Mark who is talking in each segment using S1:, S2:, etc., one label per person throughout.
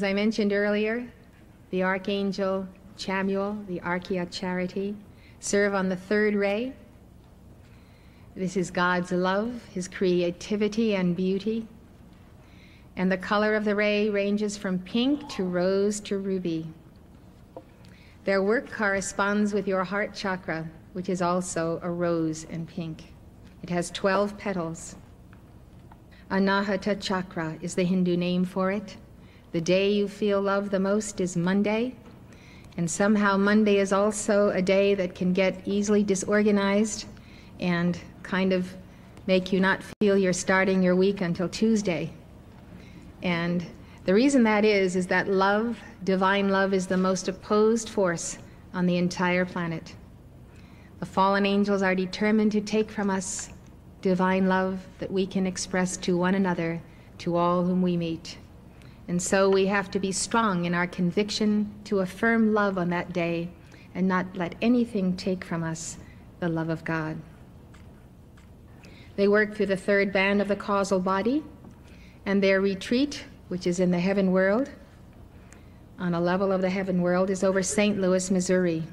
S1: As I mentioned earlier, the Archangel Chamuel, the Archeia Charity, serve on the third ray. This is God's love, His creativity and beauty. And the color of the ray ranges from pink to rose to ruby. Their work corresponds with your heart chakra, which is also a rose and pink. It has 12 petals. Anahata chakra is the Hindu name for it. The day you feel love the most is Monday. And somehow Monday is also a day that can get easily disorganized and kind of make you not feel you're starting your week until Tuesday. And the reason that is, is that love, divine love, is the most opposed force on the entire planet. The fallen angels are determined to take from us divine love that we can express to one another, to all whom we meet. And so we have to be strong in our conviction to affirm love on that day and not let anything take from us the love of God. They work through the third band of the causal body, and their retreat, which is in the heaven world, on a level of the heaven world, is over St. Louis, Missouri.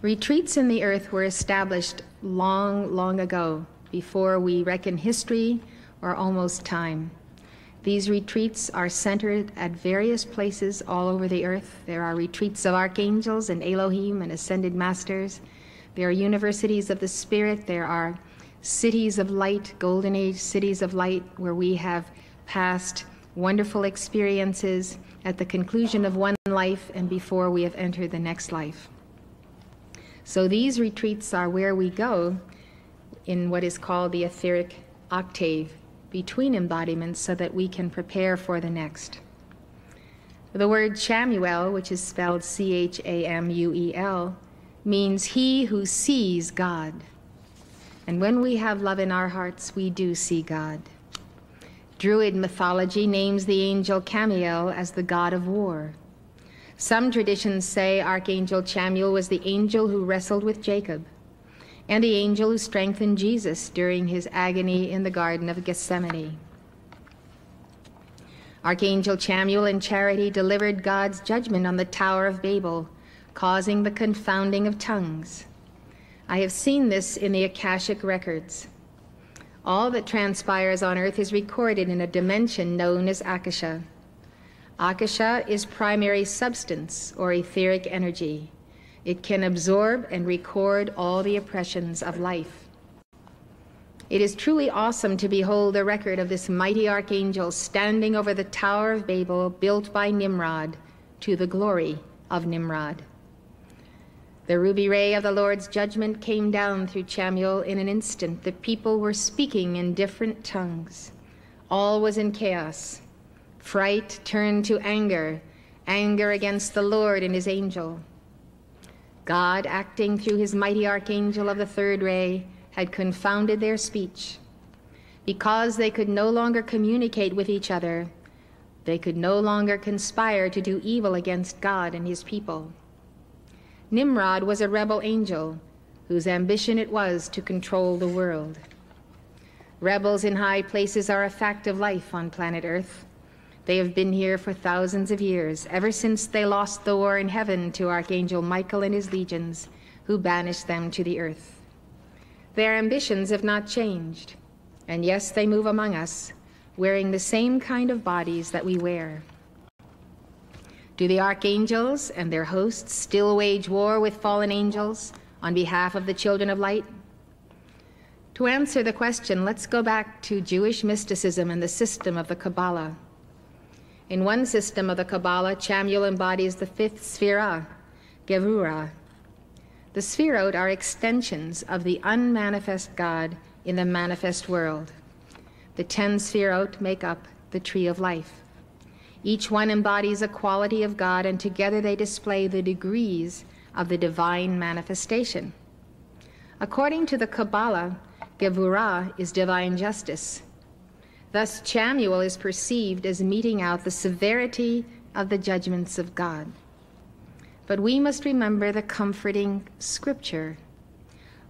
S1: Retreats in the earth were established long, long ago, before we reckon history or almost time. These retreats are centered at various places all over the earth. There are retreats of archangels and Elohim and ascended masters. There are universities of the spirit. There are cities of light, golden age cities of light, where we have passed wonderful experiences at the conclusion of one life and before we have entered the next life. So these retreats are where we go in what is called the etheric octave between embodiments so that we can prepare for the next. The word Chamuel, which is spelled C H A M U E L, means he who sees God. And when we have love in our hearts, we do see God. Druid mythology names the angel Camael as the god of war. Some traditions say Archangel Chamuel was the angel who wrestled with Jacob and the angel who strengthened Jesus during his agony in the Garden of Gethsemane. Archangel Chamuel in charity delivered God's judgment on the Tower of Babel, causing the confounding of tongues. I have seen this in the Akashic records. All that transpires on earth is recorded in a dimension known as Akasha. Akasha is primary substance or etheric energy. It can absorb and record all the oppressions of life. It is truly awesome to behold the record of this mighty archangel standing over the Tower of Babel built by Nimrod to the glory of Nimrod. The ruby ray of the Lord's judgment came down through Chamuel in an instant. The people were speaking in different tongues. All was in chaos. Fright turned to anger, anger against the Lord and his angel. God, acting through his mighty archangel of the third ray, had confounded their speech. Because they could no longer communicate with each other, they could no longer conspire to do evil against God and his people. Nimrod was a rebel angel whose ambition it was to control the world. Rebels in high places are a fact of life on planet Earth. They have been here for thousands of years, ever since they lost the war in heaven to Archangel Michael and his legions, who banished them to the earth. Their ambitions have not changed, and yes, they move among us, wearing the same kind of bodies that we wear. Do the archangels and their hosts still wage war with fallen angels on behalf of the children of light? To answer the question, let's go back to Jewish mysticism and the system of the Kabbalah. In one system of the Kabbalah, Chamuel embodies the fifth Sephira, Gevurah. The Sephirot are extensions of the unmanifest God in the manifest world. The ten Sephirot make up the tree of life. Each one embodies a quality of God, and together they display the degrees of the divine manifestation. According to the Kabbalah, Gevurah is divine justice, Thus, Chamuel is perceived as meting out the severity of the judgments of God. But we must remember the comforting scripture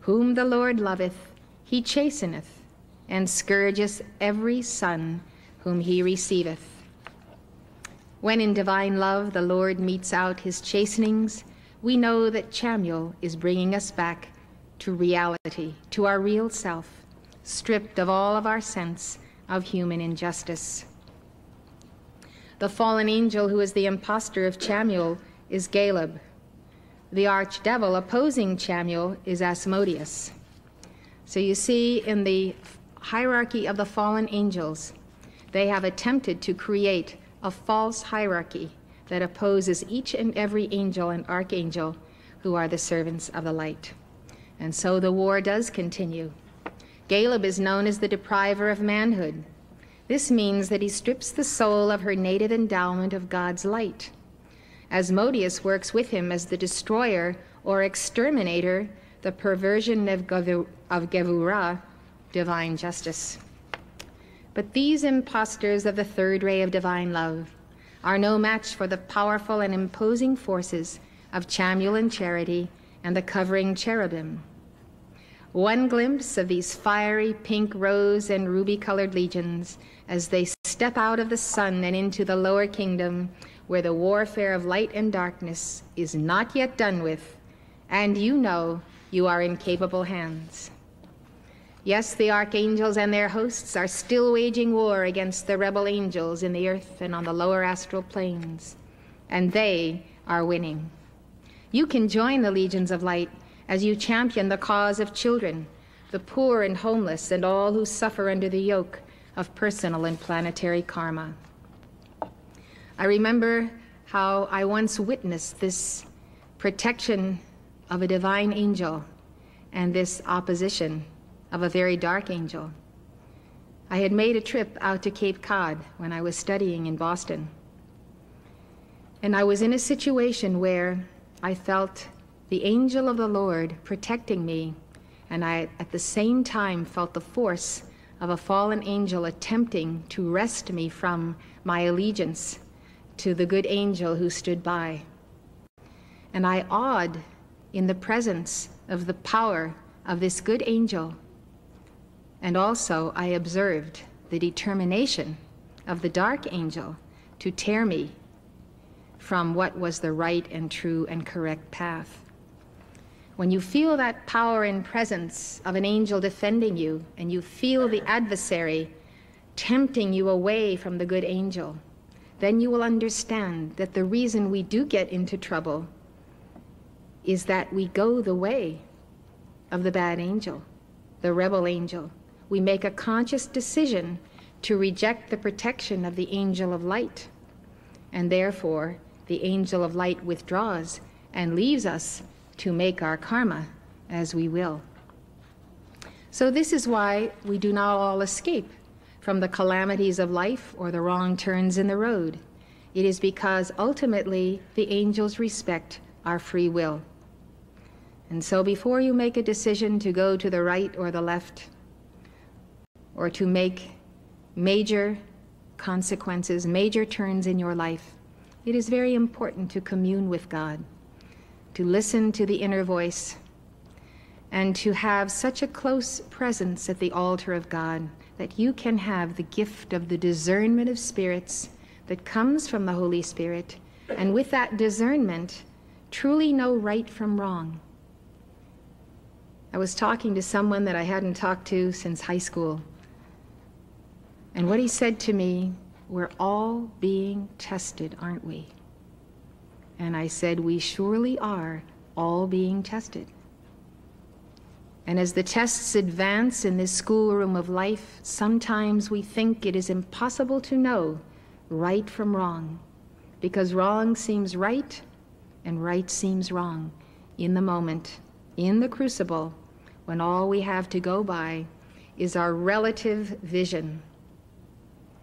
S1: Whom the Lord loveth, he chasteneth, and scourgeth every son whom he receiveth. When in divine love the Lord metes out his chastenings, we know that Chamuel is bringing us back to reality, to our real self, stripped of all of our sense of human injustice. The fallen angel who is the impostor of Chamuel is Galeb. The archdevil opposing Chamuel is Asmodeus. So you see in the hierarchy of the fallen angels, they have attempted to create a false hierarchy that opposes each and every angel and archangel who are the servants of the light. And so the war does continue. Galeb is known as the depriver of manhood. This means that he strips the soul of her native endowment of God's light. Asmodeus works with him as the destroyer or exterminator, the perversion of, Gevurah, divine justice. But these impostors of the third ray of divine love are no match for the powerful and imposing forces of Chamuel and Charity and the covering cherubim. One glimpse of these fiery pink, rose, and ruby colored legions as they step out of the sun and into the lower kingdom where the warfare of light and darkness is not yet done with, and you know you are in capable hands. Yes, the archangels and their hosts are still waging war against the rebel angels in the earth and on the lower astral planes, and they are winning. You can join the legions of light as you champion the cause of children, the poor and homeless, and all who suffer under the yoke of personal and planetary karma. I remember how I once witnessed this protection of a divine angel and this opposition of a very dark angel. I had made a trip out to Cape Cod when I was studying in Boston. And I was in a situation where I felt the angel of the Lord protecting me, and I at the same time felt the force of a fallen angel attempting to wrest me from my allegiance to the good angel who stood by. And I awed in the presence of the power of this good angel. And also I observed the determination of the dark angel to tear me from what was the right and true and correct path. When you feel that power and presence of an angel defending you, and you feel the adversary tempting you away from the good angel, then you will understand that the reason we do get into trouble is that we go the way of the bad angel, the rebel angel. We make a conscious decision to reject the protection of the angel of light, and therefore the angel of light withdraws and leaves us to make our karma as we will. So, this is why we do not all escape from the calamities of life or the wrong turns in the road. It is because ultimately the angels respect our free will. And so, before you make a decision to go to the right or the left, or to make major consequences, major turns in your life, it is very important to commune with God to listen to the inner voice, and to have such a close presence at the altar of God that you can have the gift of the discernment of spirits that comes from the Holy Spirit, and with that discernment, truly know right from wrong. I was talking to someone that I hadn't talked to since high school. And what he said to me, we're all being tested, aren't we? And I said, We surely are all being tested. And as the tests advance in this schoolroom of life, sometimes we think it is impossible to know right from wrong, because wrong seems right and right seems wrong in the moment, in the crucible, when all we have to go by is our relative vision.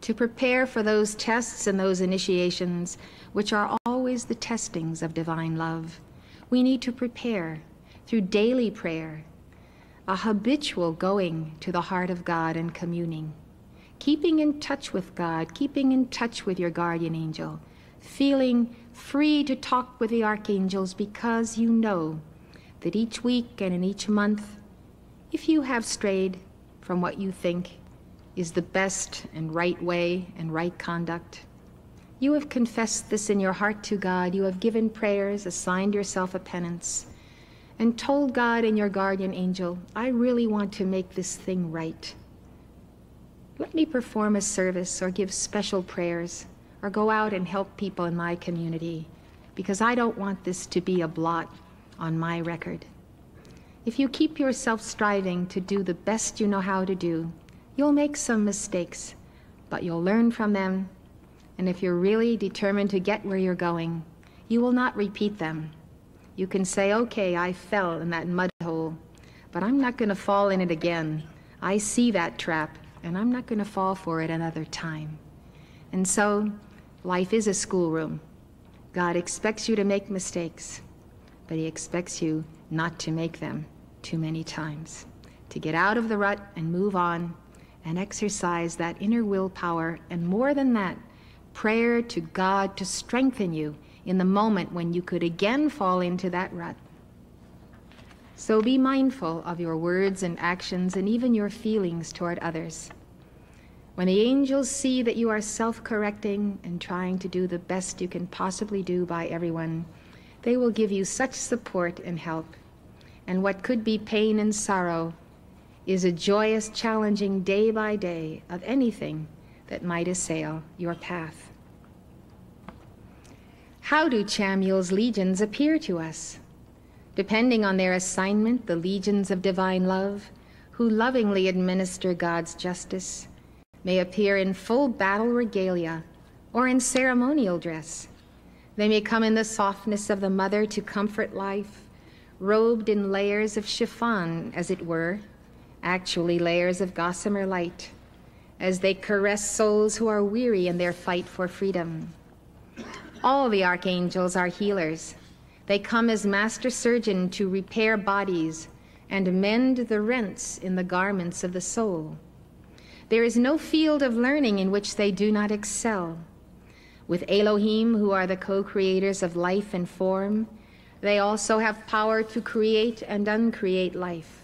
S1: To prepare for those tests and those initiations, which are always the testings of divine love. We need to prepare through daily prayer, a habitual going to the heart of God and communing, keeping in touch with God, keeping in touch with your guardian angel, feeling free to talk with the archangels because you know that each week and in each month, if you have strayed from what you think is the best and right way and right conduct, You have confessed this in your heart to God. You have given prayers, assigned yourself a penance, and told God and your guardian angel, I really want to make this thing right. Let me perform a service or give special prayers or go out and help people in my community because I don't want this to be a blot on my record. If you keep yourself striving to do the best you know how to do, you'll make some mistakes, but you'll learn from them and if you're really determined to get where you're going, you will not repeat them. You can say, okay, I fell in that mud hole, but I'm not going to fall in it again. I see that trap, and I'm not going to fall for it another time. And so, life is a schoolroom. God expects you to make mistakes, but He expects you not to make them too many times. To get out of the rut and move on and exercise that inner willpower, and more than that, prayer to God to strengthen you in the moment when you could again fall into that rut. So be mindful of your words and actions and even your feelings toward others. When the angels see that you are self correcting and trying to do the best you can possibly do by everyone, they will give you such support and help. And what could be pain and sorrow is a joyous challenging day by day of anything that might assail your path. How do Chamuel's legions appear to us? Depending on their assignment, the legions of divine love, who lovingly administer God's justice, may appear in full battle regalia or in ceremonial dress. They may come in the softness of the mother to comfort life, robed in layers of chiffon, as it were, actually layers of gossamer light as they caress souls who are weary in their fight for freedom. All the archangels are healers. They come as master surgeon to repair bodies and mend the rents in the garments of the soul. There is no field of learning in which they do not excel. With Elohim, who are the co creators of life and form, they also have power to create and uncreate life.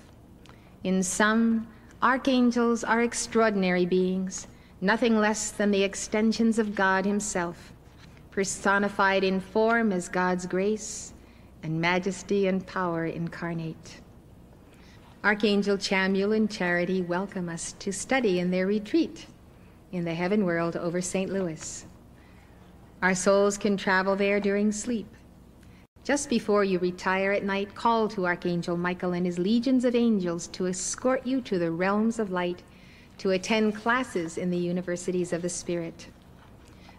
S1: In sum, Archangels are extraordinary beings, nothing less than the extensions of God Himself, personified in form as God's grace and majesty and power incarnate. Archangel Chamuel and Charity welcome us to study in their retreat in the heaven world over St. Louis. Our souls can travel there during sleep just before you retire at night, call to Archangel Michael and his legions of angels to escort you to the realms of light to attend classes in the universities of the Spirit.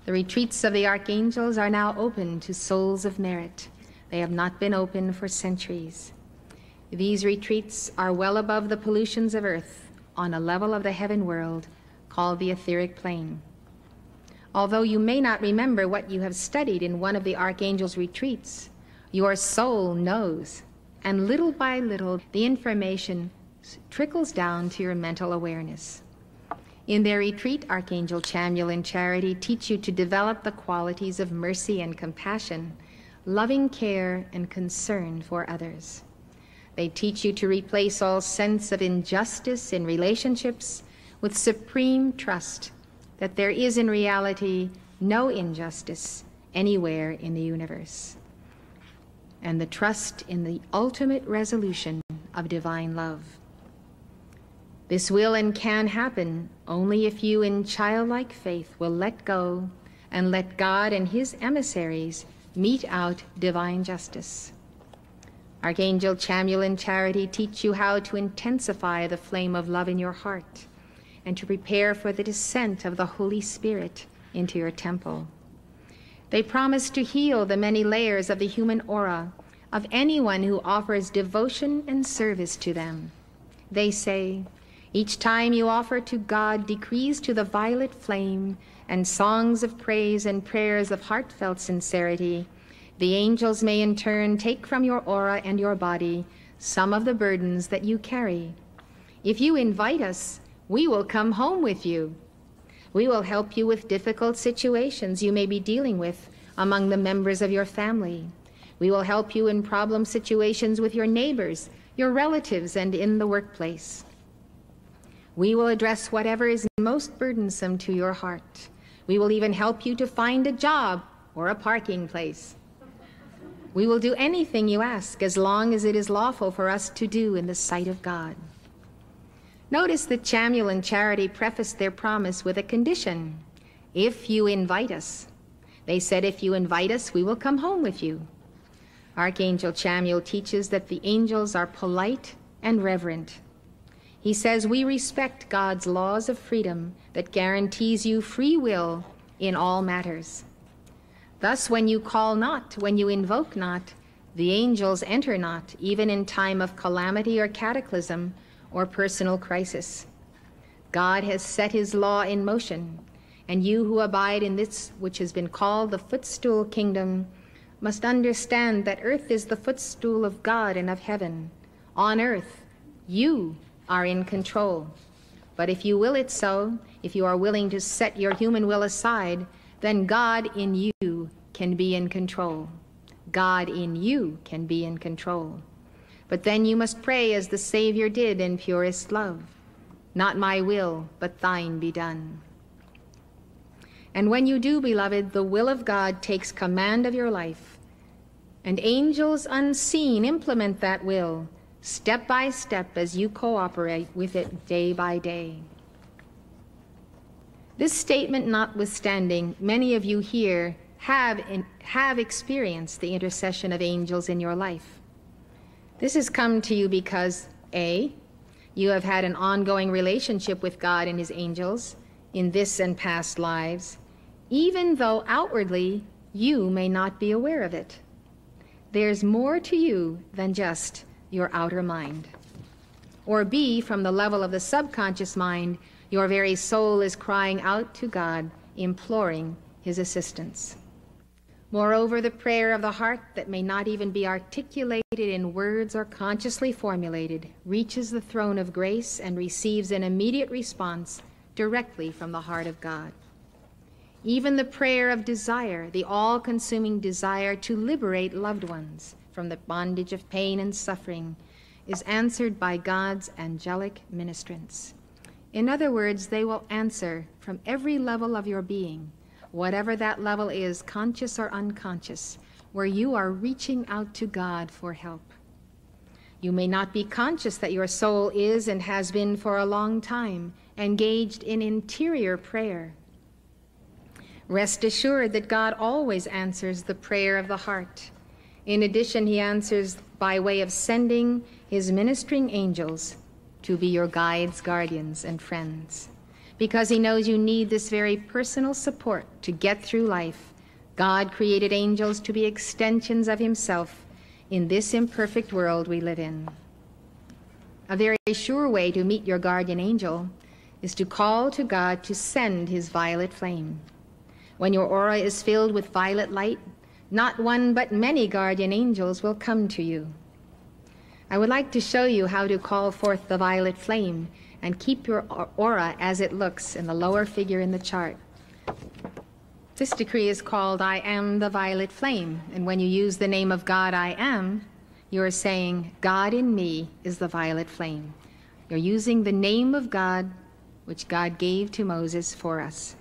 S1: The retreats of the archangels are now open to souls of merit. They have not been open for centuries. These retreats are well above the pollutions of earth on a level of the heaven world called the etheric plane. Although you may not remember what you have studied in one of the archangel's retreats, your soul knows, and little by little, the information trickles down to your mental awareness. In their retreat, Archangel Chamuel and Charity teach you to develop the qualities of mercy and compassion, loving care and concern for others. They teach you to replace all sense of injustice in relationships with supreme trust that there is in reality no injustice anywhere in the universe and the trust in the ultimate resolution of divine love. This will and can happen only if you, in childlike faith, will let go and let God and his emissaries mete out divine justice. Archangel Chamuel and Charity teach you how to intensify the flame of love in your heart and to prepare for the descent of the Holy Spirit into your temple. They promise to heal the many layers of the human aura of anyone who offers devotion and service to them. They say, each time you offer to God decrees to the violet flame and songs of praise and prayers of heartfelt sincerity, the angels may in turn take from your aura and your body some of the burdens that you carry. If you invite us, we will come home with you. We will help you with difficult situations you may be dealing with among the members of your family. We will help you in problem situations with your neighbors, your relatives, and in the workplace. We will address whatever is most burdensome to your heart. We will even help you to find a job or a parking place. We will do anything you ask as long as it is lawful for us to do in the sight of God. Notice that Chamuel and Charity prefaced their promise with a condition if you invite us. They said, If you invite us, we will come home with you. Archangel Chamuel teaches that the angels are polite and reverent. He says, We respect God's laws of freedom that guarantees you free will in all matters. Thus, when you call not, when you invoke not, the angels enter not, even in time of calamity or cataclysm or personal crisis. God has set his law in motion, and you who abide in this which has been called the footstool kingdom must understand that earth is the footstool of God and of heaven. On earth, you are in control. But if you will it so, if you are willing to set your human will aside, then God in you can be in control. God in you can be in control. But then you must pray as the Savior did in purest love Not my will, but thine be done. And when you do, beloved, the will of God takes command of your life, and angels unseen implement that will step by step as you cooperate with it day by day. This statement notwithstanding, many of you here have, in, have experienced the intercession of angels in your life. This has come to you because A, you have had an ongoing relationship with God and his angels in this and past lives, even though outwardly you may not be aware of it. There's more to you than just your outer mind. Or B, from the level of the subconscious mind, your very soul is crying out to God, imploring his assistance. Moreover, the prayer of the heart that may not even be articulated in words or consciously formulated reaches the throne of grace and receives an immediate response directly from the heart of God. Even the prayer of desire, the all consuming desire to liberate loved ones from the bondage of pain and suffering, is answered by God's angelic ministrants. In other words, they will answer from every level of your being, whatever that level is, conscious or unconscious, where you are reaching out to God for help. You may not be conscious that your soul is and has been for a long time engaged in interior prayer Rest assured that God always answers the prayer of the heart. In addition, he answers by way of sending his ministering angels to be your guides, guardians, and friends. Because he knows you need this very personal support to get through life, God created angels to be extensions of himself in this imperfect world we live in. A very sure way to meet your guardian angel is to call to God to send his violet flame. When your aura is filled with violet light, not one but many guardian angels will come to you. I would like to show you how to call forth the violet flame and keep your aura as it looks in the lower figure in the chart. This decree is called I am the violet flame, and when you use the name of God I am, you are saying, God in me is the violet flame. You're using the name of God, which God gave to Moses for us.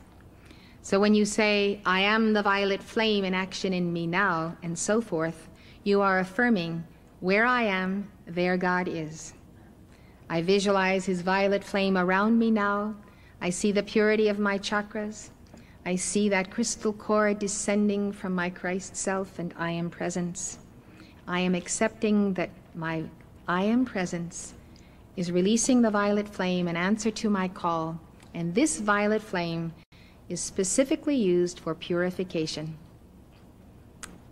S1: So when you say, I am the violet flame in action in me now, and so forth, you are affirming, where I am, there God is. I visualize his violet flame around me now. I see the purity of my chakras. I see that crystal core descending from my Christ self and I am presence. I am accepting that my I am presence is releasing the violet flame in answer to my call, and this violet flame is specifically used for purification.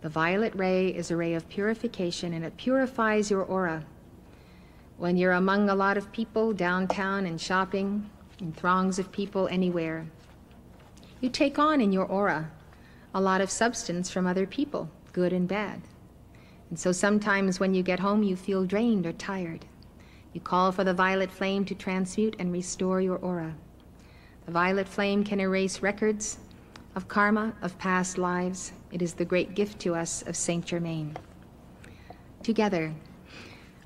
S1: The violet ray is a ray of purification and it purifies your aura. When you're among a lot of people downtown and shopping, in throngs of people anywhere, you take on in your aura a lot of substance from other people, good and bad. And so sometimes when you get home, you feel drained or tired. You call for the violet flame to transmute and restore your aura. The violet flame can erase records of karma of past lives. It is the great gift to us of Saint Germain. Together,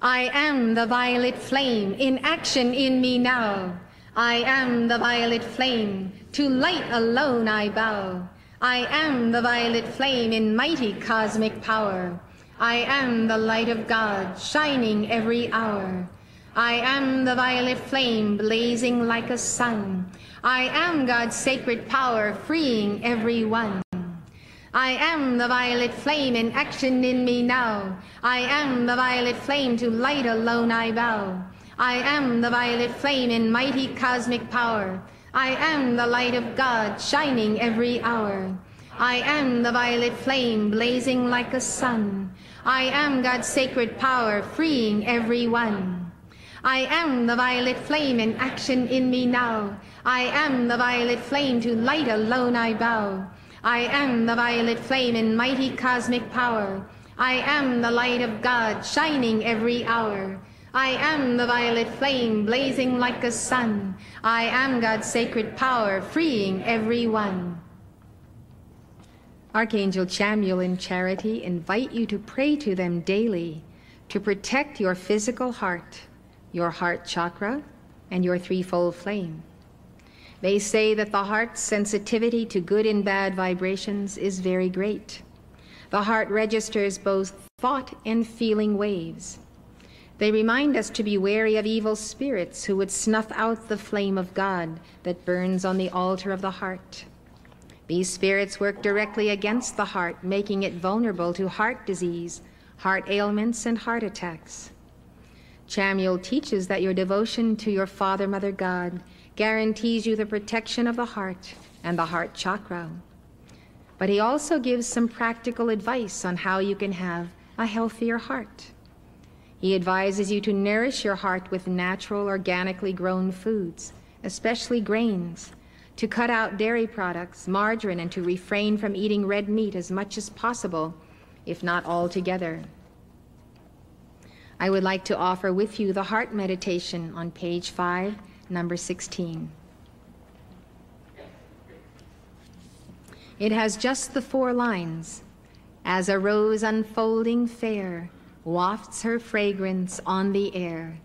S1: I am the violet flame in action in me now. I am the violet flame. To light alone I bow. I am the violet flame in mighty cosmic power. I am the light of God, shining every hour. I am the violet flame, blazing like a sun. I am God's sacred power, freeing every one. I am the violet flame in action in me now. I am the violet flame, to light alone I bow. I am the violet flame in mighty cosmic power. I am the light of God, shining every hour. I am the violet flame, blazing like a sun. I am God's sacred power, freeing every one. I am the violet flame in action in me now. I am the violet flame, to light alone I bow. I am the violet flame in mighty cosmic power. I am the light of God, shining every hour. I am the violet flame, blazing like a sun. I am God's sacred power, freeing every one. Archangel Chamuel in charity invite you to pray to them daily to protect your physical heart, your heart chakra, and your threefold flame. They say that the heart's sensitivity to good and bad vibrations is very great. The heart registers both thought and feeling waves. They remind us to be wary of evil spirits who would snuff out the flame of God that burns on the altar of the heart. These spirits work directly against the heart, making it vulnerable to heart disease, heart ailments, and heart attacks. Chamuel teaches that your devotion to your Father, Mother God guarantees you the protection of the heart and the heart chakra. But he also gives some practical advice on how you can have a healthier heart. He advises you to nourish your heart with natural, organically grown foods, especially grains, to cut out dairy products, margarine, and to refrain from eating red meat as much as possible, if not altogether. I would like to offer with you the heart meditation on page 5, number 16. It has just the four lines As a rose unfolding fair, wafts her fragrance on the air.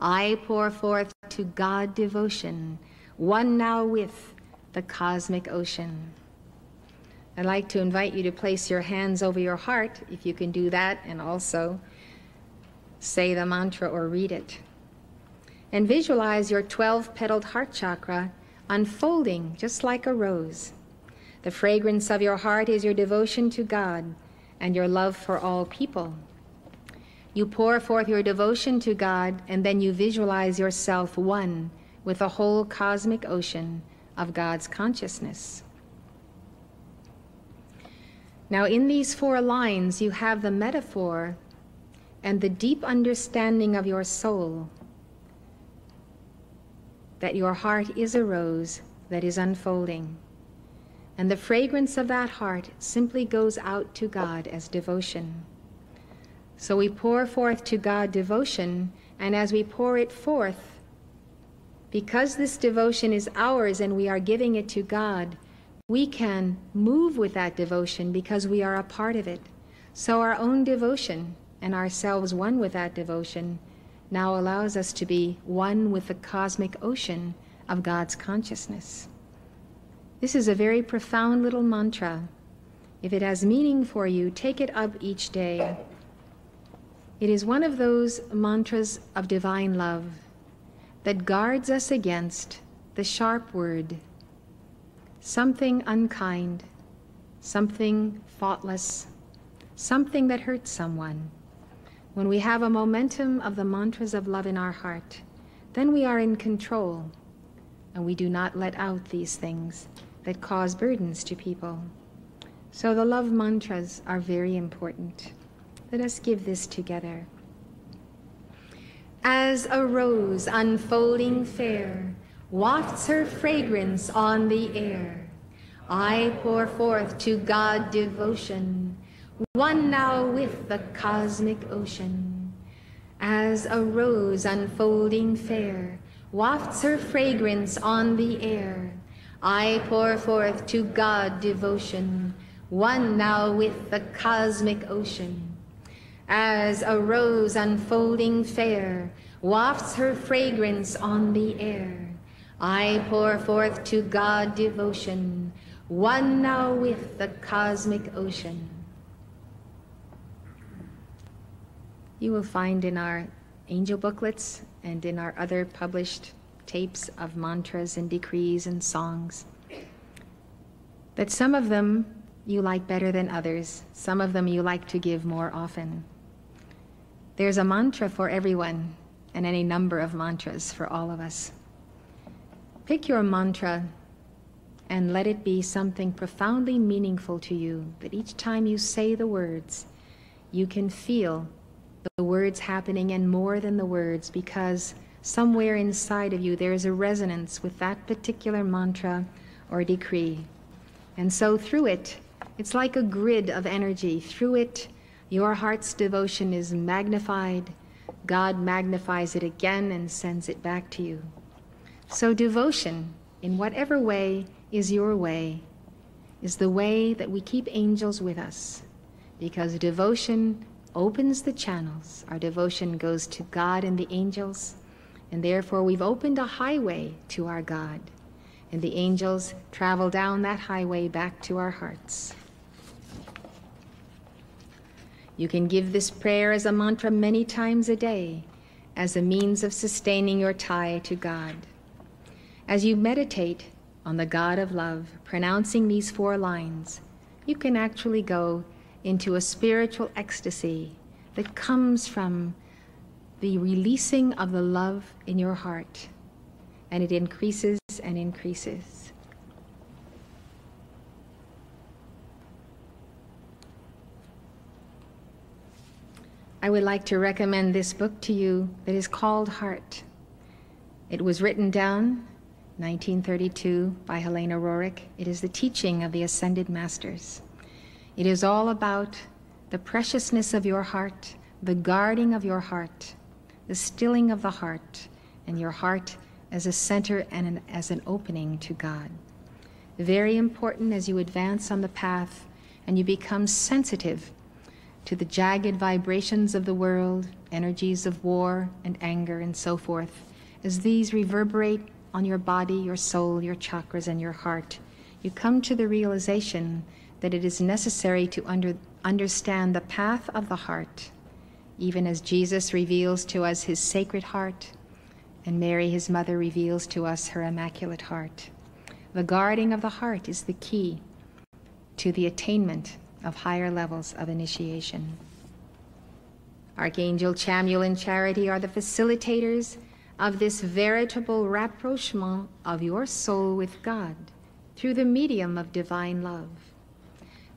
S1: I pour forth to God devotion, one now with the cosmic ocean. I'd like to invite you to place your hands over your heart, if you can do that, and also say the mantra or read it. And visualize your 12 petaled heart chakra unfolding just like a rose. The fragrance of your heart is your devotion to God and your love for all people. You pour forth your devotion to God, and then you visualize yourself one with the whole cosmic ocean of God's consciousness. Now, in these four lines, you have the metaphor and the deep understanding of your soul that your heart is a rose that is unfolding. And the fragrance of that heart simply goes out to God as devotion. So we pour forth to God devotion, and as we pour it forth, because this devotion is ours and we are giving it to God, we can move with that devotion because we are a part of it. So our own devotion and ourselves one with that devotion now allows us to be one with the cosmic ocean of God's consciousness. This is a very profound little mantra. If it has meaning for you, take it up each day it is one of those mantras of divine love that guards us against the sharp word, something unkind, something thoughtless, something that hurts someone. When we have a momentum of the mantras of love in our heart, then we are in control and we do not let out these things that cause burdens to people. So the love mantras are very important. Let us give this together. As a rose unfolding fair wafts her fragrance on the air, I pour forth to God devotion, one now with the cosmic ocean. As a rose unfolding fair wafts her fragrance on the air, I pour forth to God devotion, one now with the cosmic ocean as a rose unfolding fair wafts her fragrance on the air. I pour forth to God devotion, one now with the cosmic ocean. You will find in our angel booklets and in our other published tapes of mantras and decrees and songs that some of them you like better than others, some of them you like to give more often. There's a mantra for everyone and any number of mantras for all of us. Pick your mantra and let it be something profoundly meaningful to you that each time you say the words, you can feel the words happening and more than the words because somewhere inside of you there is a resonance with that particular mantra or decree. And so through it, it's like a grid of energy. Through it, your heart's devotion is magnified. God magnifies it again and sends it back to you. So, devotion, in whatever way is your way, is the way that we keep angels with us. Because devotion opens the channels. Our devotion goes to God and the angels, and therefore we've opened a highway to our God. And the angels travel down that highway back to our hearts. You can give this prayer as a mantra many times a day as a means of sustaining your tie to God. As you meditate on the God of love, pronouncing these four lines, you can actually go into a spiritual ecstasy that comes from the releasing of the love in your heart, and it increases and increases. I would like to recommend this book to you that is called Heart. It was written down 1932 by Helena Roerich. It is the teaching of the Ascended Masters. It is all about the preciousness of your heart, the guarding of your heart, the stilling of the heart, and your heart as a center and an, as an opening to God. Very important as you advance on the path and you become sensitive to the jagged vibrations of the world, energies of war and anger and so forth, as these reverberate on your body, your soul, your chakras, and your heart, you come to the realization that it is necessary to under, understand the path of the heart, even as Jesus reveals to us his sacred heart, and Mary, his mother, reveals to us her immaculate heart. The guarding of the heart is the key to the attainment of higher levels of initiation. Archangel Chamuel and Charity are the facilitators of this veritable rapprochement of your soul with God through the medium of divine love.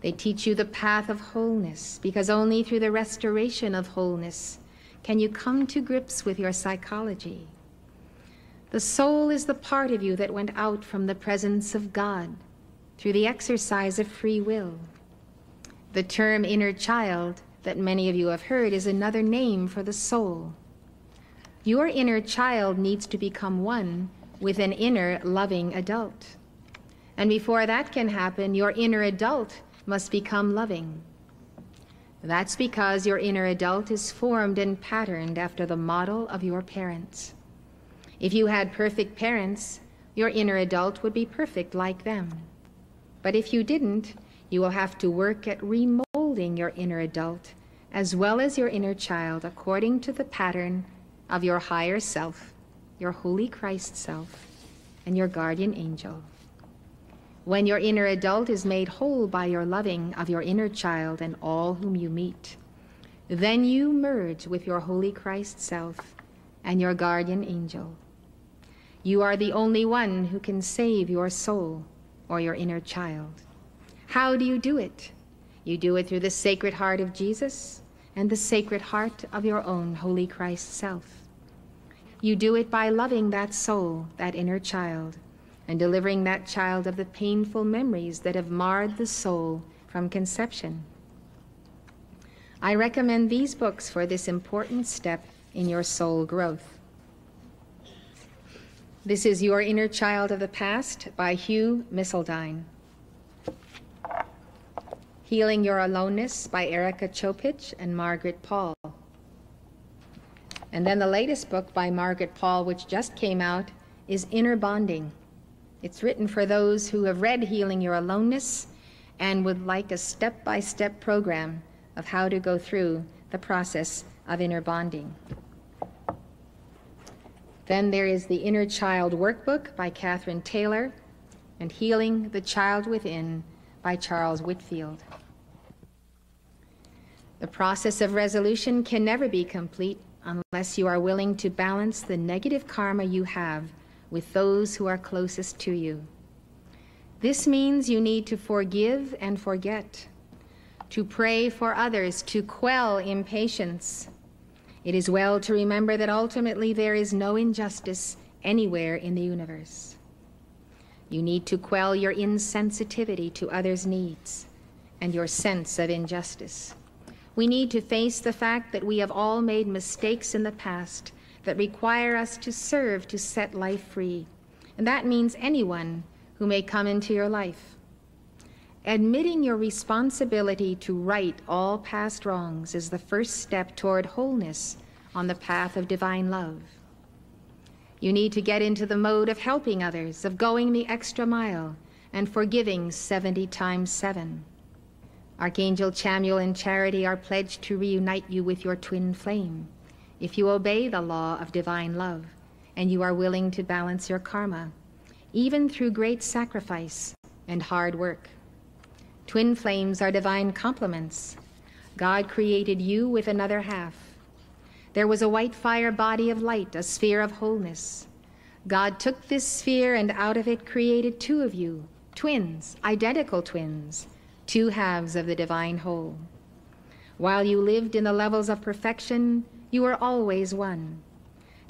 S1: They teach you the path of wholeness because only through the restoration of wholeness can you come to grips with your psychology. The soul is the part of you that went out from the presence of God through the exercise of free will. The term inner child that many of you have heard is another name for the soul. Your inner child needs to become one with an inner loving adult. And before that can happen, your inner adult must become loving. That's because your inner adult is formed and patterned after the model of your parents. If you had perfect parents, your inner adult would be perfect like them. But if you didn't, you will have to work at remolding your inner adult as well as your inner child according to the pattern of your higher self, your holy Christ self, and your guardian angel. When your inner adult is made whole by your loving of your inner child and all whom you meet, then you merge with your holy Christ self and your guardian angel. You are the only one who can save your soul or your inner child. How do you do it? You do it through the sacred heart of Jesus and the sacred heart of your own holy Christ self. You do it by loving that soul, that inner child, and delivering that child of the painful memories that have marred the soul from conception. I recommend these books for this important step in your soul growth. This is Your Inner Child of the Past by Hugh Missildine. Healing Your Aloneness by Erika Chopich and Margaret Paul. And then the latest book by Margaret Paul, which just came out, is Inner Bonding. It's written for those who have read Healing Your Aloneness and would like a step by step program of how to go through the process of inner bonding. Then there is the Inner Child Workbook by Cathryn Taylor and Healing the Child Within by Charles Whitfield. The process of resolution can never be complete unless you are willing to balance the negative karma you have with those who are closest to you. This means you need to forgive and forget, to pray for others, to quell impatience. It is well to remember that ultimately there is no injustice anywhere in the universe. You need to quell your insensitivity to others' needs and your sense of injustice. We need to face the fact that we have all made mistakes in the past that require us to serve to set life free. And that means anyone who may come into your life. Admitting your responsibility to right all past wrongs is the first step toward wholeness on the path of divine love. You need to get into the mode of helping others, of going the extra mile, and forgiving 70 times 7. Archangel Chamuel and Charity are pledged to reunite you with your twin flame if you obey the law of divine love and you are willing to balance your karma, even through great sacrifice and hard work. Twin flames are divine complements. God created you with another half. There was a white fire body of light, a sphere of wholeness. God took this sphere and out of it created two of you, twins, identical twins, two halves of the divine whole. While you lived in the levels of perfection, you were always one.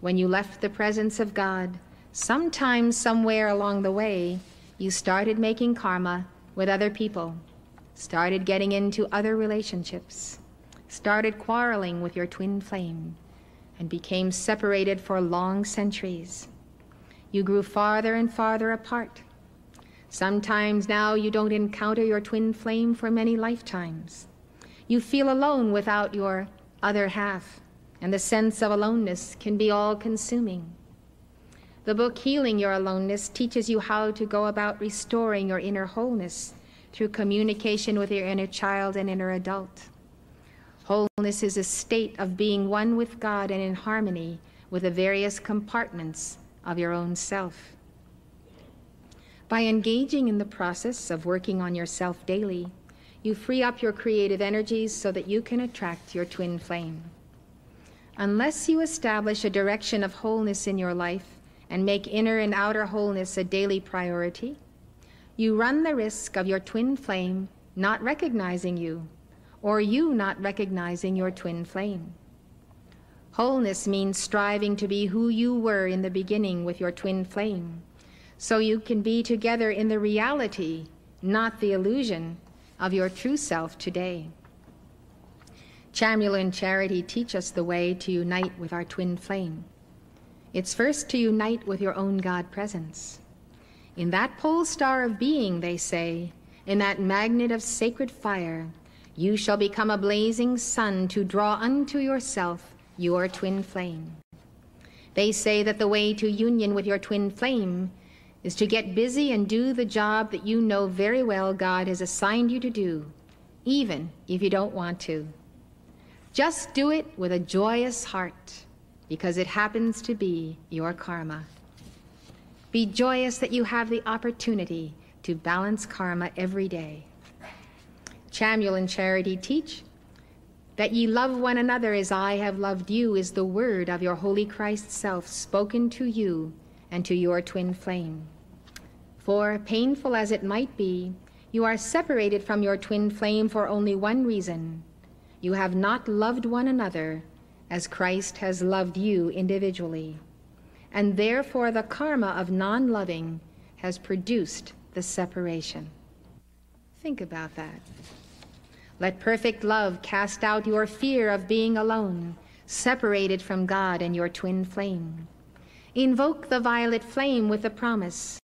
S1: When you left the presence of God, sometime somewhere along the way, you started making karma with other people, started getting into other relationships, started quarreling with your twin flame, and became separated for long centuries. You grew farther and farther apart Sometimes now you don't encounter your twin flame for many lifetimes. You feel alone without your other half, and the sense of aloneness can be all consuming. The book Healing Your Aloneness teaches you how to go about restoring your inner wholeness through communication with your inner child and inner adult. Wholeness is a state of being one with God and in harmony with the various compartments of your own self. By engaging in the process of working on yourself daily, you free up your creative energies so that you can attract your twin flame. Unless you establish a direction of wholeness in your life and make inner and outer wholeness a daily priority, you run the risk of your twin flame not recognizing you or you not recognizing your twin flame. Wholeness means striving to be who you were in the beginning with your twin flame so you can be together in the reality, not the illusion, of your true self today. Chamuel and Charity teach us the way to unite with our twin flame. It's first to unite with your own God presence. In that pole star of being, they say, in that magnet of sacred fire, you shall become a blazing sun to draw unto yourself your twin flame. They say that the way to union with your twin flame is to get busy and do the job that you know very well God has assigned you to do, even if you don't want to. Just do it with a joyous heart, because it happens to be your karma. Be joyous that you have the opportunity to balance karma every day. Chamuel and Charity teach that ye love one another as I have loved you is the word of your holy Christ self spoken to you and to your twin flame. For, painful as it might be, you are separated from your twin flame for only one reason. You have not loved one another as Christ has loved you individually. And therefore, the karma of non loving has produced the separation. Think about that. Let perfect love cast out your fear of being alone, separated from God and your twin flame. Invoke the violet flame with the promise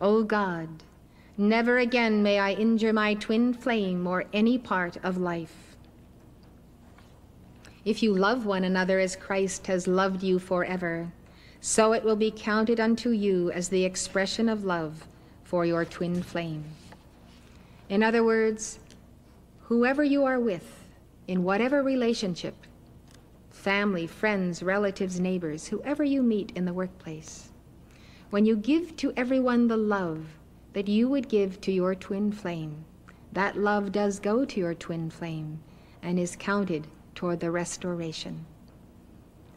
S1: O God, never again may I injure my twin flame or any part of life. If you love one another as Christ has loved you forever, so it will be counted unto you as the expression of love for your twin flame. In other words, whoever you are with, in whatever relationship, family, friends, relatives, neighbors, whoever you meet in the workplace, when you give to everyone the love that you would give to your twin flame, that love does go to your twin flame and is counted toward the restoration.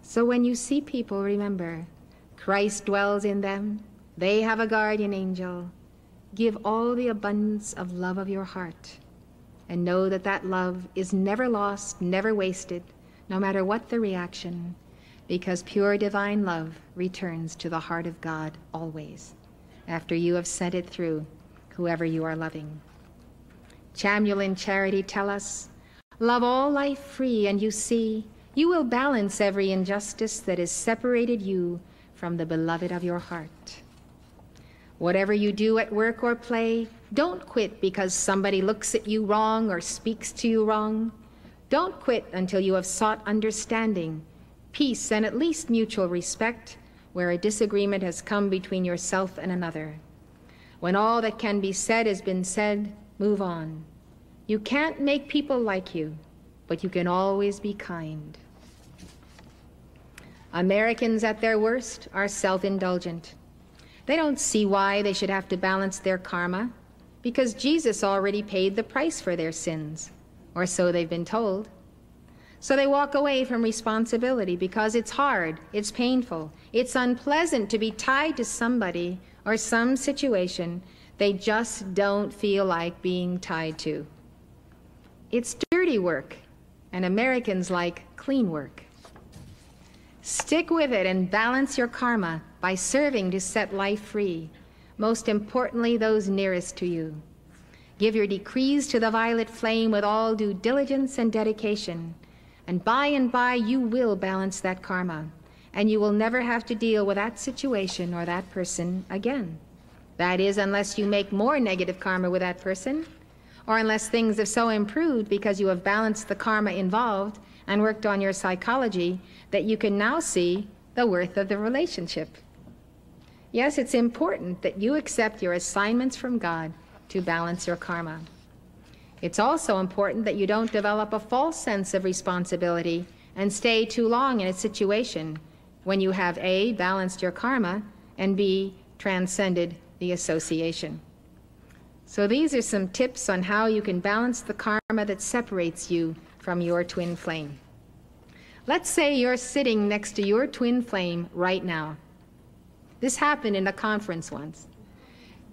S1: So when you see people, remember, Christ dwells in them, they have a guardian angel. Give all the abundance of love of your heart, and know that that love is never lost, never wasted, no matter what the reaction, because pure divine love returns to the heart of God always, after you have sent it through whoever you are loving. Chamuel and Charity tell us, love all life free, and you see, you will balance every injustice that has separated you from the beloved of your heart. Whatever you do at work or play, don't quit because somebody looks at you wrong or speaks to you wrong. Don't quit until you have sought understanding, peace, and at least mutual respect where a disagreement has come between yourself and another. When all that can be said has been said, move on. You can't make people like you, but you can always be kind. Americans at their worst are self indulgent. They don't see why they should have to balance their karma because Jesus already paid the price for their sins or so they've been told. So they walk away from responsibility because it's hard, it's painful, it's unpleasant to be tied to somebody or some situation they just don't feel like being tied to. It's dirty work, and Americans like clean work. Stick with it and balance your karma by serving to set life free, most importantly, those nearest to you. Give your decrees to the violet flame with all due diligence and dedication. And by and by, you will balance that karma. And you will never have to deal with that situation or that person again. That is, unless you make more negative karma with that person, or unless things have so improved because you have balanced the karma involved and worked on your psychology that you can now see the worth of the relationship. Yes, it's important that you accept your assignments from God to balance your karma. It's also important that you don't develop a false sense of responsibility and stay too long in a situation when you have A, balanced your karma, and B, transcended the association. So these are some tips on how you can balance the karma that separates you from your twin flame. Let's say you're sitting next to your twin flame right now. This happened in a conference once.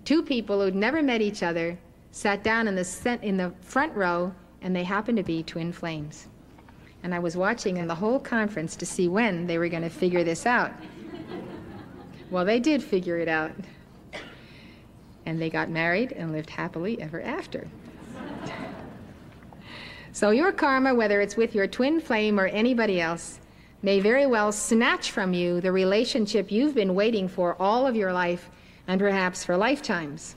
S1: Two people who'd never met each other sat down in the, in the front row, and they happened to be twin flames. And I was watching in the whole conference to see when they were going to figure this out. well, they did figure it out. And they got married and lived happily ever after. so, your karma, whether it's with your twin flame or anybody else, may very well snatch from you the relationship you've been waiting for all of your life and perhaps for lifetimes.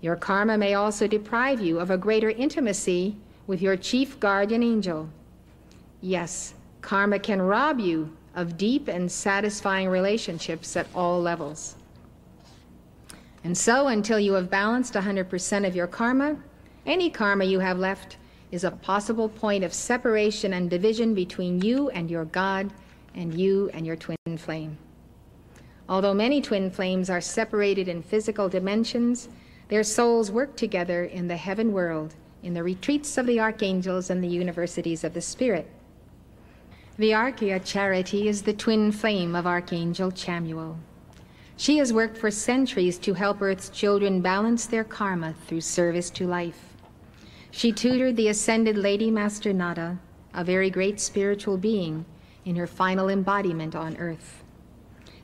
S1: Your karma may also deprive you of a greater intimacy with your chief guardian angel. Yes, karma can rob you of deep and satisfying relationships at all levels. And so, until you have balanced 100% of your karma, any karma you have left is a possible point of separation and division between you and your God and you and your twin flame. Although many twin flames are separated in physical dimensions, their souls work together in the heaven world, in the retreats of the archangels and the universities of the Spirit. The Archeia Charity is the twin flame of Archangel Chamuel. She has worked for centuries to help Earth's children balance their karma through service to life. She tutored the ascended Lady Master Nada, a very great spiritual being, in her final embodiment on Earth.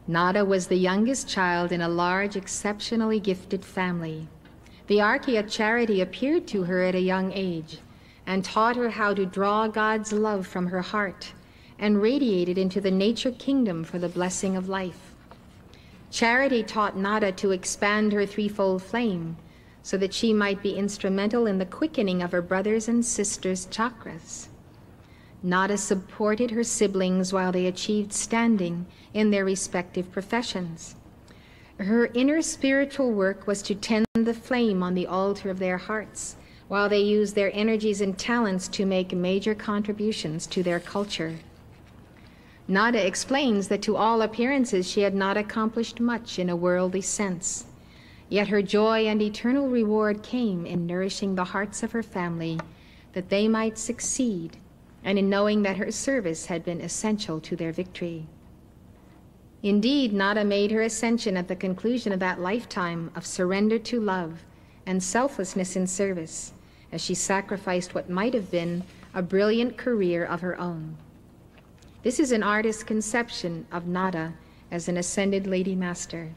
S1: Nada was the youngest child in a large, exceptionally gifted family. The Archeia Charity appeared to her at a young age and taught her how to draw God's love from her heart and radiate it into the nature kingdom for the blessing of life. Charity taught Nada to expand her threefold flame so that she might be instrumental in the quickening of her brothers and sisters' chakras. Nada supported her siblings while they achieved standing in their respective professions. Her inner spiritual work was to tend the flame on the altar of their hearts, while they used their energies and talents to make major contributions to their culture. Nada explains that to all appearances she had not accomplished much in a worldly sense. Yet her joy and eternal reward came in nourishing the hearts of her family that they might succeed, and in knowing that her service had been essential to their victory. Indeed, Nada made her ascension at the conclusion of that lifetime of surrender to love and selflessness in service, as she sacrificed what might have been a brilliant career of her own. This is an artist's conception of Nada as an ascended Lady Master.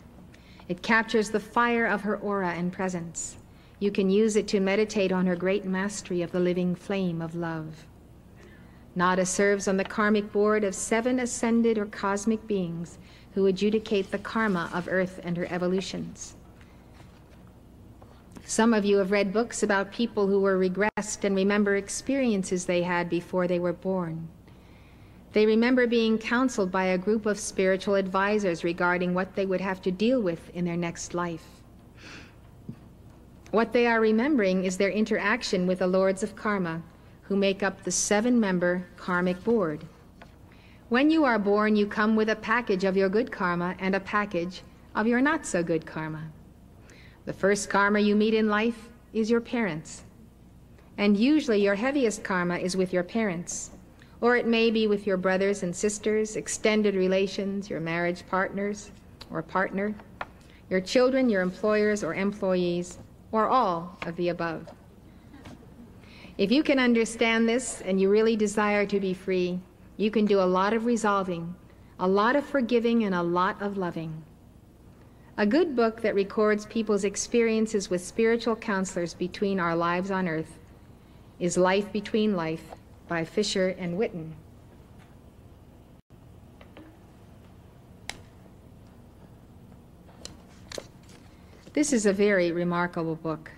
S1: It captures the fire of her aura and presence. You can use it to meditate on her great mastery of the living flame of love. Nada serves on the karmic board of seven ascended or cosmic beings who adjudicate the karma of Earth and her evolutions. Some of you have read books about people who were regressed and remember experiences they had before they were born. They remember being counseled by a group of spiritual advisors regarding what they would have to deal with in their next life. What they are remembering is their interaction with the Lords of Karma, who make up the seven member karmic board. When you are born, you come with a package of your good karma and a package of your not so good karma. The first karma you meet in life is your parents. And usually your heaviest karma is with your parents. Or it may be with your brothers and sisters, extended relations, your marriage partners or partner, your children, your employers or employees, or all of the above. If you can understand this and you really desire to be free, you can do a lot of resolving, a lot of forgiving, and a lot of loving. A good book that records people's experiences with spiritual counselors between our lives on earth is Life Between Life by Fisher and Whitton. This is a very remarkable book.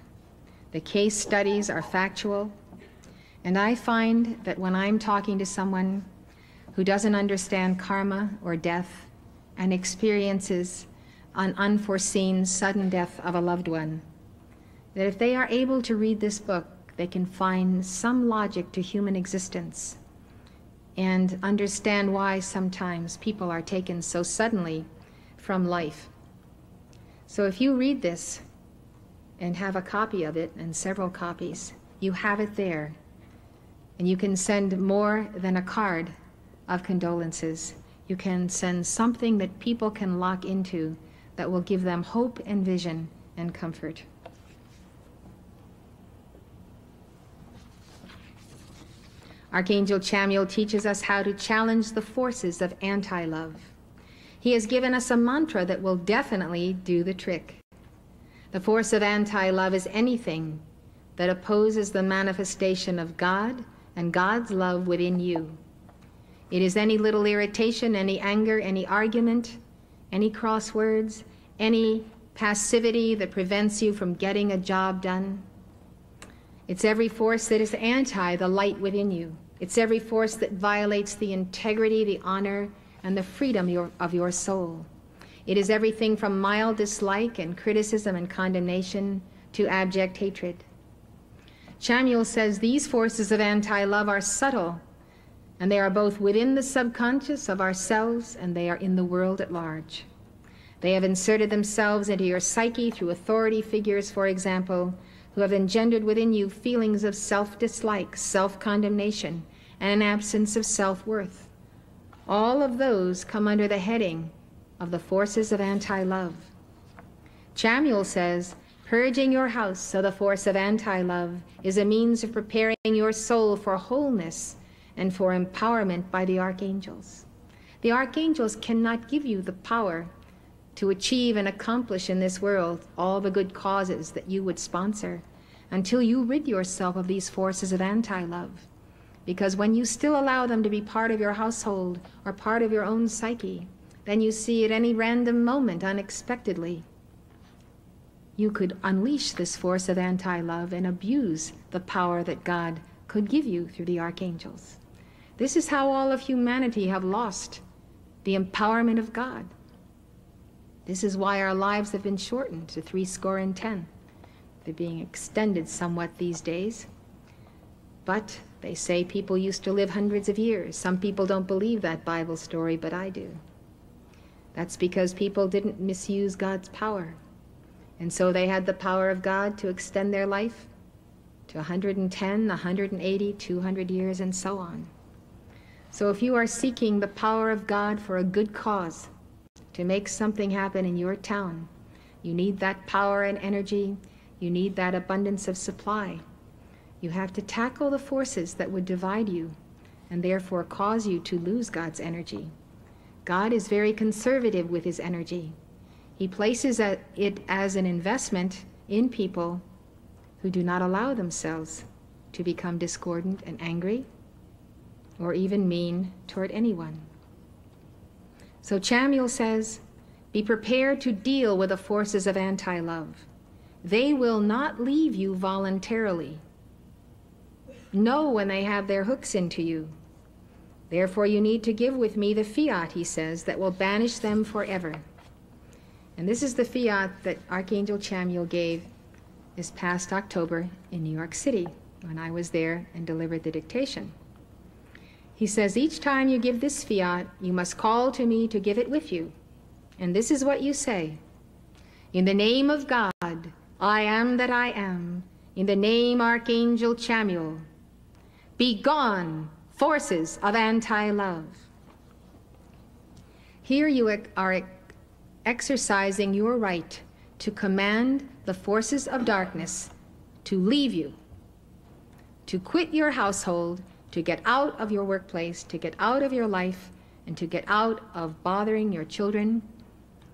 S1: The case studies are factual, and I find that when I'm talking to someone who doesn't understand karma or death and experiences an unforeseen sudden death of a loved one, that if they are able to read this book, they can find some logic to human existence and understand why sometimes people are taken so suddenly from life. So if you read this and have a copy of it and several copies, you have it there. And you can send more than a card of condolences. You can send something that people can lock into that will give them hope and vision and comfort. Archangel Chamuel teaches us how to challenge the forces of anti love. He has given us a mantra that will definitely do the trick. The force of anti love is anything that opposes the manifestation of God and God's love within you. It is any little irritation, any anger, any argument, any crosswords, any passivity that prevents you from getting a job done. It's every force that is anti the light within you. It's every force that violates the integrity, the honor, and the freedom of your soul. It is everything from mild dislike and criticism and condemnation to abject hatred. Chamuel says these forces of anti love are subtle and they are both within the subconscious of ourselves and they are in the world at large. They have inserted themselves into your psyche through authority figures, for example, who have engendered within you feelings of self dislike, self condemnation, and an absence of self worth. All of those come under the heading of the forces of anti love. Chamuel says, Purging your house of the force of anti love is a means of preparing your soul for wholeness and for empowerment by the archangels. The archangels cannot give you the power to achieve and accomplish in this world all the good causes that you would sponsor until you rid yourself of these forces of anti love. Because when you still allow them to be part of your household or part of your own psyche, then you see at any random moment, unexpectedly, you could unleash this force of anti love and abuse the power that God could give you through the archangels. This is how all of humanity have lost the empowerment of God. This is why our lives have been shortened to three score and ten. They're being extended somewhat these days. But they say people used to live hundreds of years. Some people don't believe that Bible story, but I do. That's because people didn't misuse God's power. And so they had the power of God to extend their life to 110, 180, 200 years, and so on. So if you are seeking the power of God for a good cause, to make something happen in your town, you need that power and energy, you need that abundance of supply. You have to tackle the forces that would divide you and therefore cause you to lose God's energy. God is very conservative with his energy. He places it as an investment in people who do not allow themselves to become discordant and angry or even mean toward anyone. So Chamuel says, Be prepared to deal with the forces of anti love. They will not leave you voluntarily know when they have their hooks into you. Therefore, you need to give with me the fiat, he says, that will banish them forever. And this is the fiat that Archangel Chamuel gave this past October in New York City when I was there and delivered the dictation. He says, Each time you give this fiat, you must call to me to give it with you. And this is what you say In the name of God, I am that I am. In the name Archangel Chamuel, be gone, forces of anti love. Here you are exercising your right to command the forces of darkness to leave you, to quit your household, to get out of your workplace, to get out of your life, and to get out of bothering your children,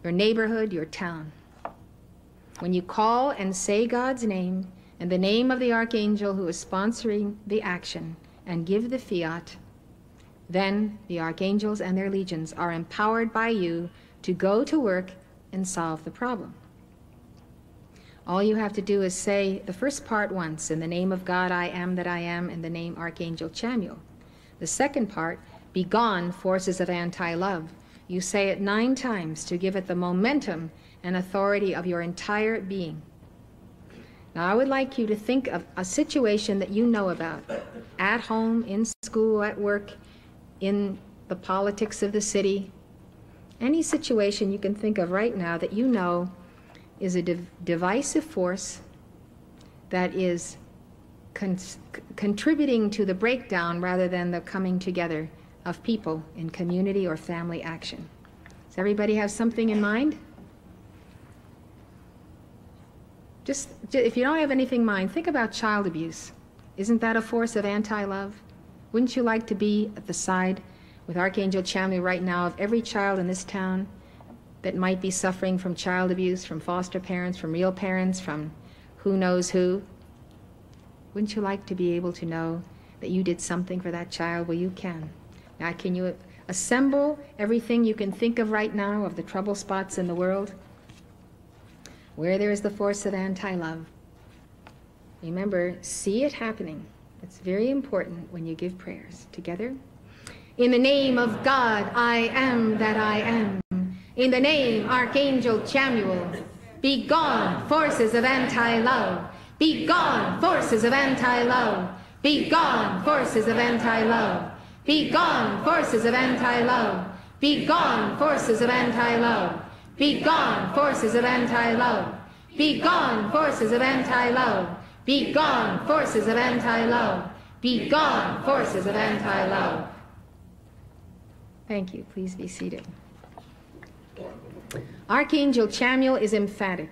S1: your neighborhood, your town. When you call and say God's name, in the name of the archangel who is sponsoring the action and give the fiat, then the archangels and their legions are empowered by you to go to work and solve the problem. All you have to do is say the first part once, in the name of God I am that I am, in the name Archangel Chamuel. The second part, begone forces of anti-love. You say it nine times to give it the momentum and authority of your entire being. Now, I would like you to think of a situation that you know about at home, in school, at work, in the politics of the city. Any situation you can think of right now that you know is a div divisive force that is con contributing to the breakdown rather than the coming together of people in community or family action. Does everybody have something in mind? Just, if you don't have anything in mind, think about child abuse. Isn't that a force of anti-love? Wouldn't you like to be at the side with Archangel Chamuel right now of every child in this town that might be suffering from child abuse, from foster parents, from real parents, from who knows who? Wouldn't you like to be able to know that you did something for that child? Well, you can. Now, can you assemble everything you can think of right now of the trouble spots in the world? Where there is the force of anti love. Remember, see it happening. It's very important when you give prayers. Together? In the name of God, I am that I am. In the name, Archangel Chamuel. Be gone, forces of anti love. Be gone, forces of anti love. Be gone, forces of anti love. Be gone, forces of anti love. Be gone, forces of anti love. Be gone, forces of anti-love. Be gone, forces of anti-love. Be gone, forces of anti-love. Be gone, forces of anti-love. Thank you. Please be seated. Archangel Chamuel is emphatic.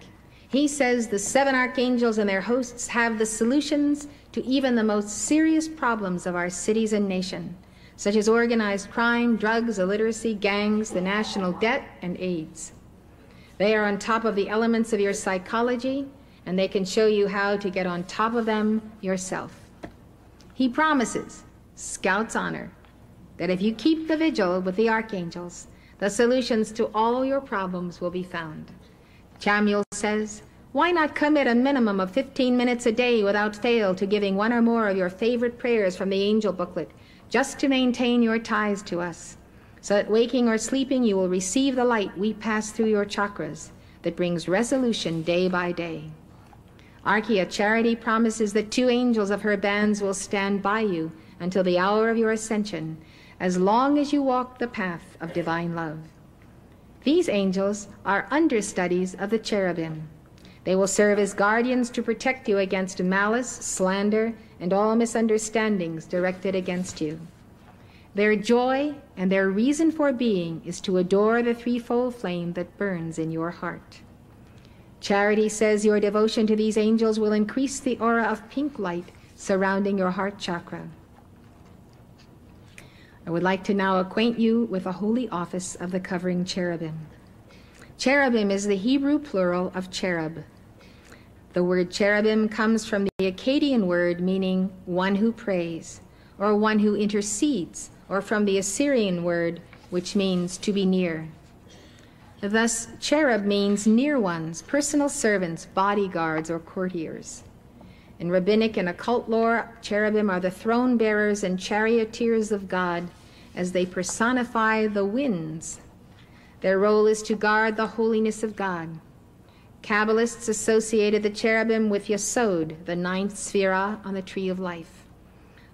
S1: He says the seven archangels and their hosts have the solutions to even the most serious problems of our cities and nation, such as organized crime, drugs, illiteracy, gangs, the national debt, and AIDS. They are on top of the elements of your psychology, and they can show you how to get on top of them yourself. He promises, Scout's honor, that if you keep the vigil with the archangels, the solutions to all your problems will be found. Chamuel says, Why not commit a minimum of 15 minutes a day without fail to giving one or more of your favorite prayers from the angel booklet, just to maintain your ties to us, so that waking or sleeping you will receive the light we pass through your chakras that brings resolution day by day. Archeia Charity promises that two angels of her bands will stand by you until the hour of your ascension, as long as you walk the path of divine love. These angels are understudies of the cherubim. They will serve as guardians to protect you against malice, slander, and all misunderstandings directed against you. Their joy and their reason for being is to adore the threefold flame that burns in your heart. Charity says your devotion to these angels will increase the aura of pink light surrounding your heart chakra. I would like to now acquaint you with the holy office of the covering cherubim. Cherubim is the Hebrew plural of cherub. The word cherubim comes from the Akkadian word meaning one who prays, or one who intercedes, or from the Assyrian word which means to be near. Thus, cherub means near ones, personal servants, bodyguards, or courtiers. In rabbinic and occult lore, cherubim are the throne bearers and charioteers of God as they personify the winds. Their role is to guard the holiness of God. Kabbalists associated the cherubim with Yesod, the ninth sephira on the tree of life.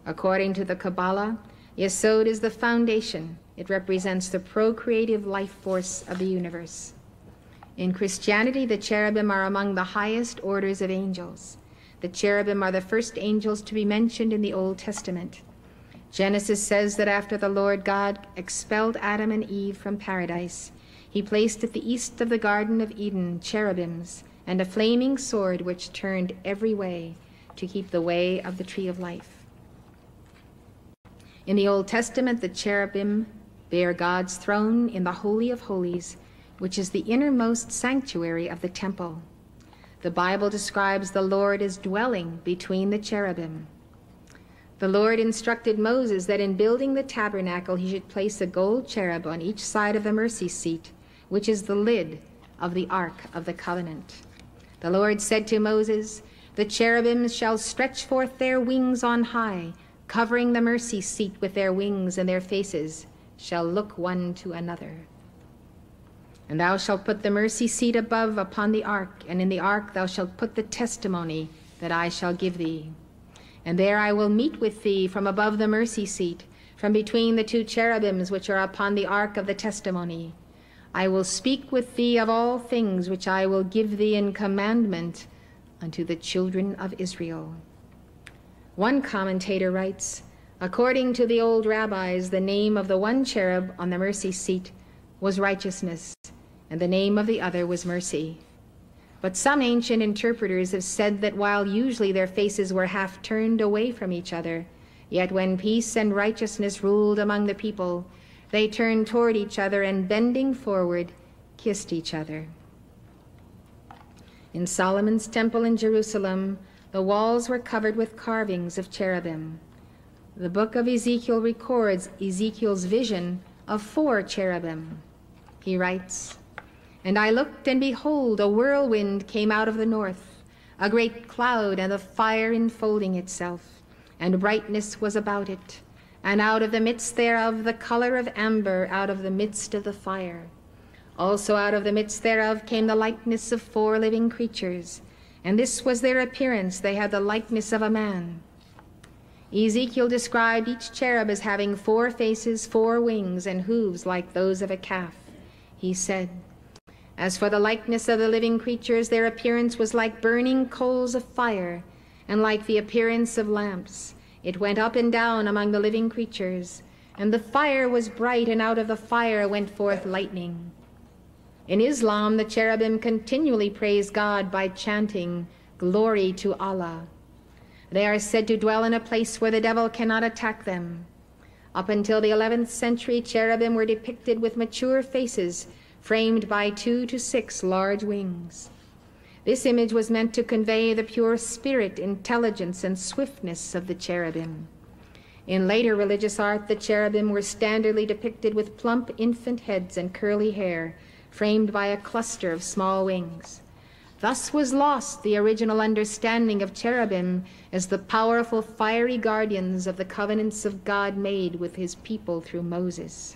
S1: According to the Kabbalah, Yesod is the foundation. It represents the procreative life force of the universe. In Christianity, the cherubim are among the highest orders of angels. The cherubim are the first angels to be mentioned in the Old Testament. Genesis says that after the Lord God expelled Adam and Eve from paradise, he placed at the east of the Garden of Eden cherubims and a flaming sword which turned every way to keep the way of the tree of life. In the Old Testament, the cherubim bear God's throne in the Holy of Holies, which is the innermost sanctuary of the temple. The Bible describes the Lord as dwelling between the cherubim. The Lord instructed Moses that in building the tabernacle he should place a gold cherub on each side of the mercy seat which is the lid of the ark of the covenant. The Lord said to Moses, The cherubims shall stretch forth their wings on high, covering the mercy seat with their wings, and their faces shall look one to another. And thou shalt put the mercy seat above upon the ark, and in the ark thou shalt put the testimony that I shall give thee. And there I will meet with thee from above the mercy seat, from between the two cherubims which are upon the ark of the testimony. I will speak with thee of all things which I will give thee in commandment unto the children of Israel. One commentator writes, According to the old rabbis, the name of the one cherub on the mercy seat was righteousness, and the name of the other was mercy. But some ancient interpreters have said that while usually their faces were half turned away from each other, yet when peace and righteousness ruled among the people, they turned toward each other and, bending forward, kissed each other. In Solomon's temple in Jerusalem, the walls were covered with carvings of cherubim. The book of Ezekiel records Ezekiel's vision of four cherubim. He writes, And I looked, and behold, a whirlwind came out of the north, a great cloud, and a fire enfolding itself, and brightness was about it and out of the midst thereof the color of amber out of the midst of the fire. Also out of the midst thereof came the likeness of four living creatures, and this was their appearance. They had the likeness of a man. Ezekiel described each cherub as having four faces, four wings, and hooves like those of a calf. He said, As for the likeness of the living creatures, their appearance was like burning coals of fire, and like the appearance of lamps. It went up and down among the living creatures, and the fire was bright, and out of the fire went forth lightning. In Islam, the cherubim continually praise God by chanting, Glory to Allah. They are said to dwell in a place where the devil cannot attack them. Up until the 11th century, cherubim were depicted with mature faces framed by two to six large wings. This image was meant to convey the pure spirit, intelligence, and swiftness of the cherubim. In later religious art, the cherubim were standardly depicted with plump infant heads and curly hair, framed by a cluster of small wings. Thus was lost the original understanding of cherubim as the powerful fiery guardians of the covenants of God made with his people through Moses.